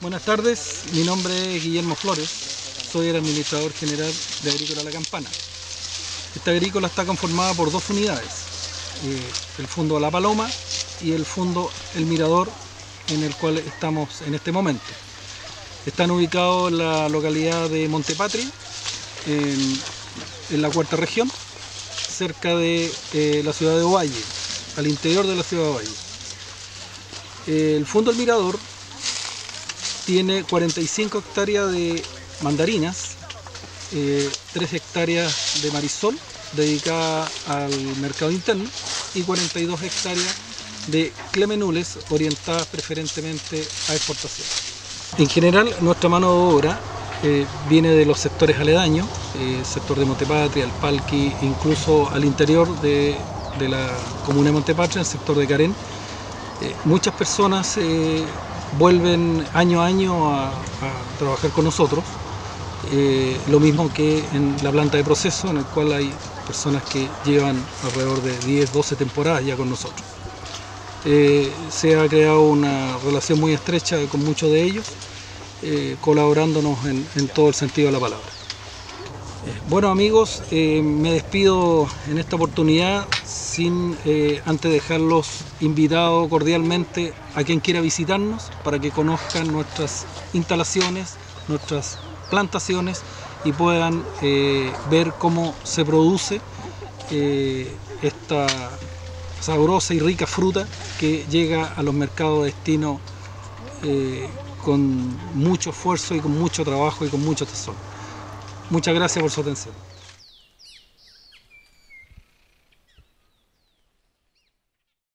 Buenas tardes, mi nombre es Guillermo Flores, soy el administrador general de Agrícola La Campana. Esta agrícola está conformada por dos unidades, eh, el Fondo La Paloma y el Fondo El Mirador, en el cual estamos en este momento. Están ubicados en la localidad de Montepatri, en, en la cuarta región, cerca de eh, la ciudad de Ovalle, al interior de la ciudad de Ovalle. El Fondo El Mirador tiene 45 hectáreas de mandarinas, eh, 3 hectáreas de marisol dedicada al mercado interno y 42 hectáreas de clemenules orientadas preferentemente a exportación. En general, nuestra mano de obra eh, viene de los sectores aledaños, eh, sector de Montepatria, el Palqui, incluso al interior de, la comuna de Montepatria, el sector de Carén. Eh, muchas personas eh, vuelven año a año a, trabajar con nosotros, eh, lo mismo que en la planta de proceso, en el cual hay personas que llevan alrededor de 10, 12 temporadas ya con nosotros. Eh, se ha creado una relación muy estrecha con muchos de ellos, eh, colaborándonos en, en, todo el sentido de la palabra. Bueno amigos, me despido en esta oportunidad sin eh, antes dejarlos invitados cordialmente a quien quiera visitarnos para que conozcan nuestras instalaciones, nuestras plantaciones y puedan eh, ver cómo se produce eh, esta sabrosa y rica fruta que llega a los mercados de destino eh, con mucho esfuerzo y con mucho trabajo y con mucho tesoro. Muchas gracias por su atención.